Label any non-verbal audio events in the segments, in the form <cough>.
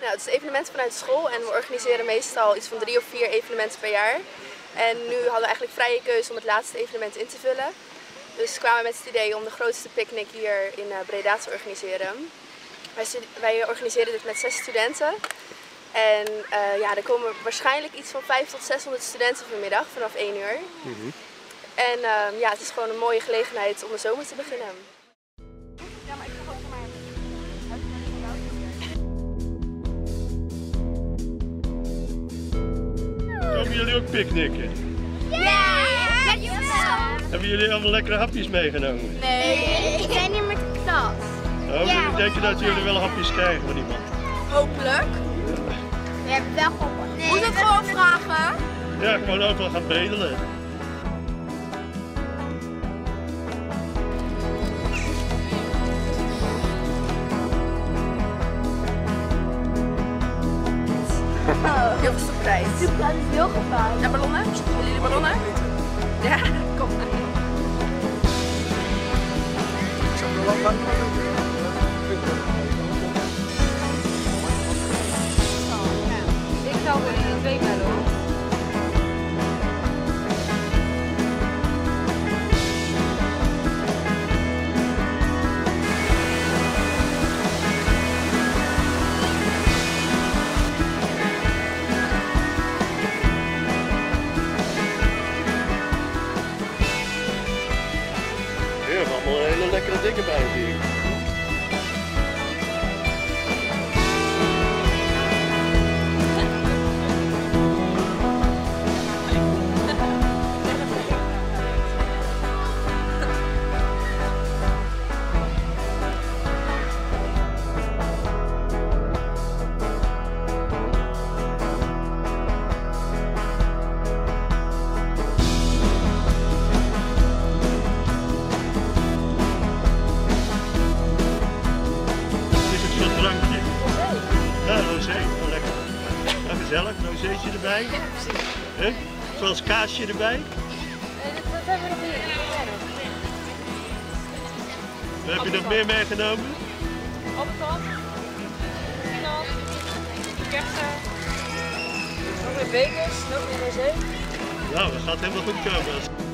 Nou, het is evenementen vanuit school en we organiseren meestal iets van drie of vier evenementen per jaar. En nu hadden we eigenlijk vrije keuze om het laatste evenement in te vullen. Dus kwamen we met het idee om de grootste picknick hier in eh, Breda te organiseren. Wij, wij organiseren dit met zes studenten. En uh, ja, er komen waarschijnlijk iets van 500 tot 600 studenten vanmiddag vanaf 1 uur. Mm En uh, ja, het is gewoon een mooie gelegenheid om de zomer te beginnen. Ja, maar ik ga ook maar. Komen jullie ook picknicken? Ja! ja. Hebben jullie allemaal lekkere hapjes meegenomen? Nee, ik ben hier met de klas. Oh, ja. denken dat jullie wel hapjes krijgen van iemand? Hopelijk. Je hebt wel gewoon. Nee, Moet het gewoon vragen? Ja, gewoon overal gaan bedelen. Surprise. Dat is heel gevaarlijk. En ballonnen? Willen jullie ballonnen? Ja, <laughs> kom. Ik zou in twee lekkere Huh? Zoals kaasje erbij. Dat hebben we nog. Wat heb je nog meer meegenomen? Appeltand, pinat, kersen, nog meer bekers, nog meer rosé. Nou, dat gaat helemaal goed komen.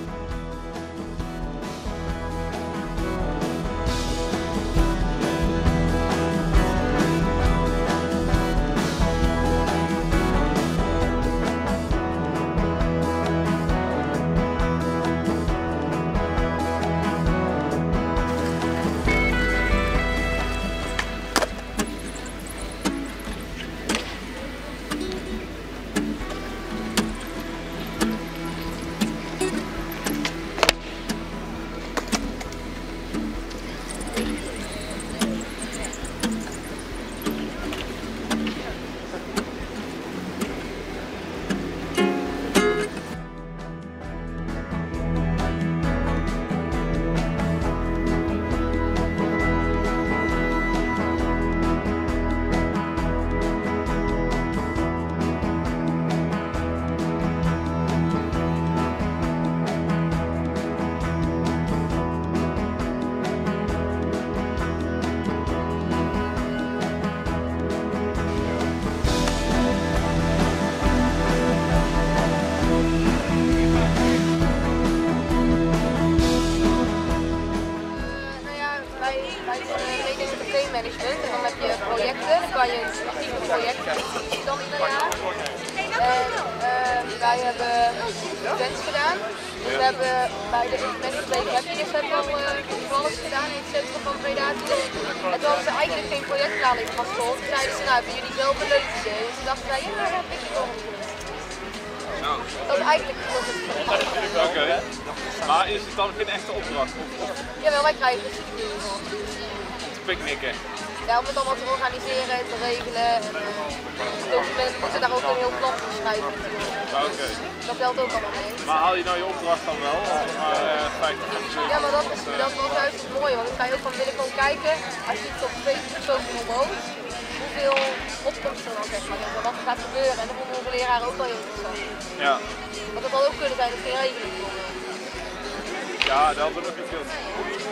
Projecten dan in een jaar. En uh, wij hebben events gedaan. Dus we hebben bij de evenementenweek Happiness hebben we al alles gedaan in het centrum van Breda. En toen hadden ze eigenlijk geen projectplanning van school. Toen zeiden ze, nou hebben jullie zelf een leuk idee. Dus toen dachten wij, ja, dat heb ik wel doen. Dat is eigenlijk was het Oké. Maar is het dan geen echte opdracht? Jawel, wij krijgen het picknicken? Ja, om het allemaal te organiseren en te regelen. En, uh, documenten moeten daar ook een heel plan voor schrijven. Dat telt ook allemaal mee. Maar haal je nou je opdracht dan wel? Of maar uh, 50 of Ja, maar dat is, dat is wel juist het mooie, want dan kan je ook van willen gewoon kijken, als je het op Facebook zo promoot, hoeveel opkomst er dan zeg maar wat er gaat gebeuren. En dat vonden onze leraren ook wel heel interessant. Ja. Want het had ook kunnen zijn dat geen regeling. Ja, dat hadden we nog niet veel.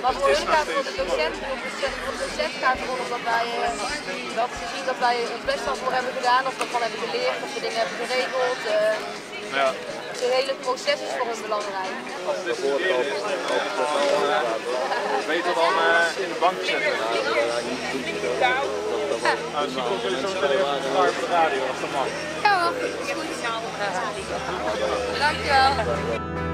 Maar voor Het is hun gaat voor de docent, voor de docent, voor de docent gaat erom dat wij, eh, dat ze zien dat wij ons best wel voor hebben gedaan, of dat we hebben geleerd, of we dingen hebben geregeld. eh, Ja. het hele proces is voor hun belangrijk. Als het is is, dan weet dat dan eh, in de bank zetten. Nou, dus ik kom sowieso meteen even klaar voor de radio, als dat mag. Dankjewel.